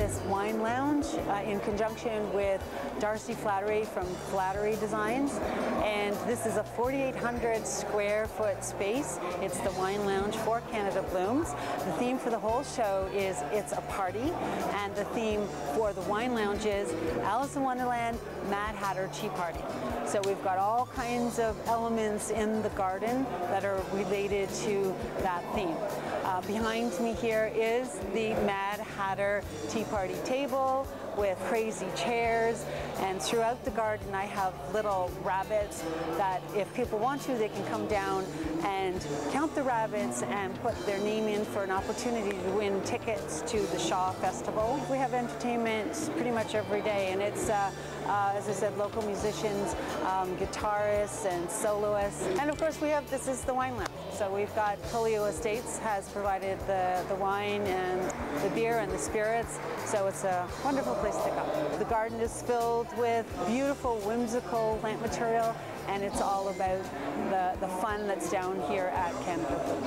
this wine lounge uh, in conjunction with Darcy Flattery from Flattery Designs. And this is a 4,800 square foot space. It's the wine lounge for Canada Blooms. The theme for the whole show is It's a Party. And the theme for the wine lounge is Alice in Wonderland, Mad Hatter Tea Party. So we've got all kinds of elements in the garden that are related to that theme. Uh, behind me here is the Mad Hatter Tea Party table with crazy chairs and throughout the garden I have little rabbits that if people want to they can come down and count the rabbits and put their name in for an opportunity to win tickets to the Shaw Festival. We have entertainment pretty much every day and it's uh, uh, as I said, local musicians, um, guitarists and soloists. And of course we have, this is the wine lounge. So we've got Peller Estates has provided the, the wine and the beer and the spirits. So it's a wonderful place to come. The garden is filled with beautiful, whimsical plant material and it's all about the, the fun that's down here at Canada.